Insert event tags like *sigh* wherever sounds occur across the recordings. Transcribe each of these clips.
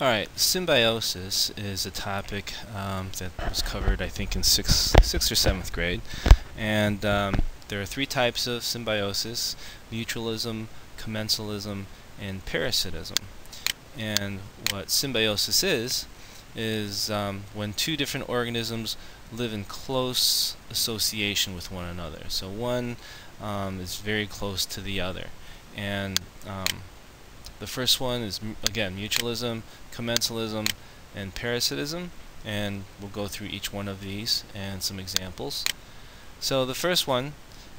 Alright, symbiosis is a topic um, that was covered I think in 6th, sixth or 7th grade. And um, there are three types of symbiosis mutualism, commensalism, and parasitism. And what symbiosis is is um, when two different organisms live in close association with one another. So one um, is very close to the other. And um, the first one is, again, mutualism, commensalism, and parasitism, and we'll go through each one of these and some examples. So the first one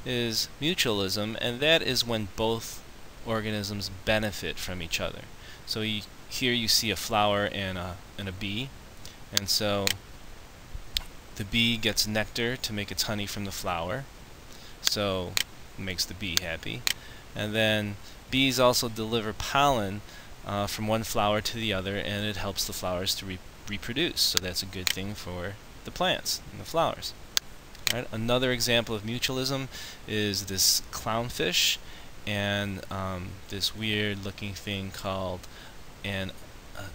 is mutualism, and that is when both organisms benefit from each other. So you, here you see a flower and a, and a bee, and so the bee gets nectar to make its honey from the flower, so it makes the bee happy. And then bees also deliver pollen uh, from one flower to the other and it helps the flowers to re reproduce. So that's a good thing for the plants and the flowers. Right? another example of mutualism is this clownfish and um, this weird looking thing called an uh,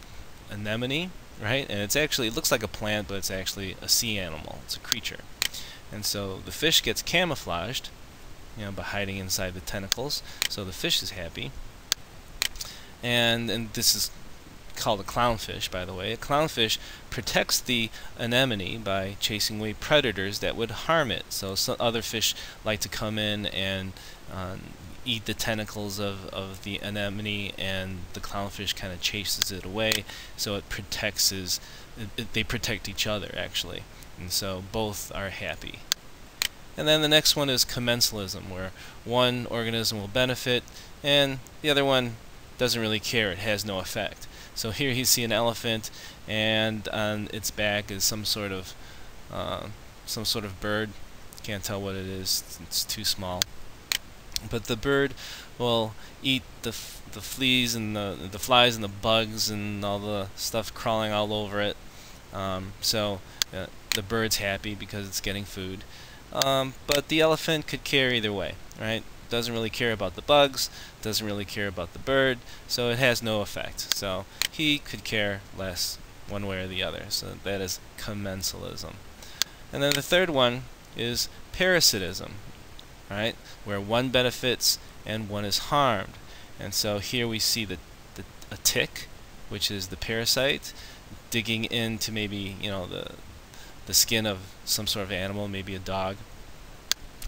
anemone right? And it's actually it looks like a plant but it's actually a sea animal. It's a creature. And so the fish gets camouflaged you know, by hiding inside the tentacles. So the fish is happy. And, and this is called a clownfish, by the way. A clownfish protects the anemone by chasing away predators that would harm it. So some other fish like to come in and uh, eat the tentacles of, of the anemone, and the clownfish kind of chases it away. So it protects his, it, it, they protect each other actually, and so both are happy. And then the next one is commensalism, where one organism will benefit and the other one doesn't really care, it has no effect. So here you see an elephant and on its back is some sort of uh, some sort of bird. Can't tell what it is, it's too small. But the bird will eat the the fleas and the the flies and the bugs and all the stuff crawling all over it. Um, so uh, the bird's happy because it's getting food. Um, but the elephant could care either way, right? Doesn't really care about the bugs, doesn't really care about the bird, so it has no effect. So he could care less one way or the other. So that is commensalism. And then the third one is parasitism, right? Where one benefits and one is harmed. And so here we see the, the a tick, which is the parasite, digging into maybe you know the the skin of some sort of animal, maybe a dog.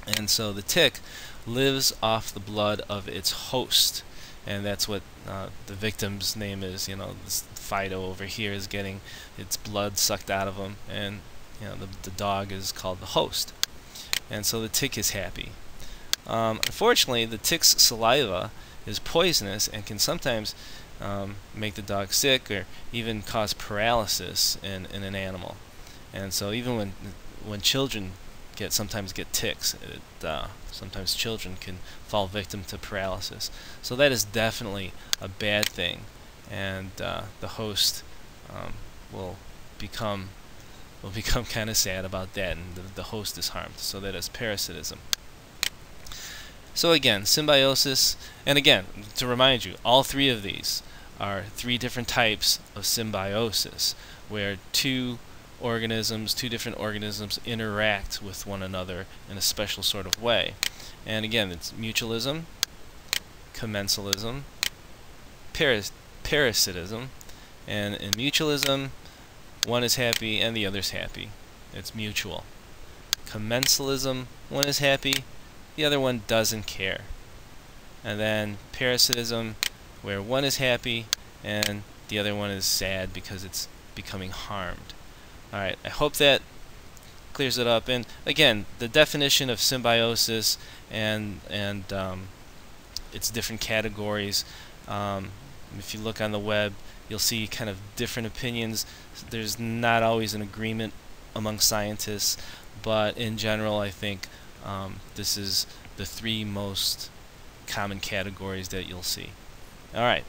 And so the tick lives off the blood of its host. And that's what uh, the victim's name is. You know, this Fido over here is getting its blood sucked out of him. And, you know, the, the dog is called the host. And so the tick is happy. Um, unfortunately, the tick's saliva is poisonous and can sometimes um, make the dog sick or even cause paralysis in, in an animal. And so even when when children get sometimes get ticks, it, uh, sometimes children can fall victim to paralysis. So that is definitely a bad thing, and uh, the host um, will become will *laughs* become kind of sad about that, and the, the host is harmed. So that is parasitism. So again, symbiosis, and again, to remind you, all three of these are three different types of symbiosis, where two organisms, two different organisms interact with one another in a special sort of way. And again, it's mutualism, commensalism, paras parasitism, and in mutualism, one is happy and the other's happy. It's mutual. Commensalism, one is happy, the other one doesn't care. And then parasitism, where one is happy and the other one is sad because it's becoming harmed. Alright, I hope that clears it up. And again, the definition of symbiosis and and um, its different categories. Um, if you look on the web, you'll see kind of different opinions. There's not always an agreement among scientists, but in general, I think um, this is the three most common categories that you'll see. All right.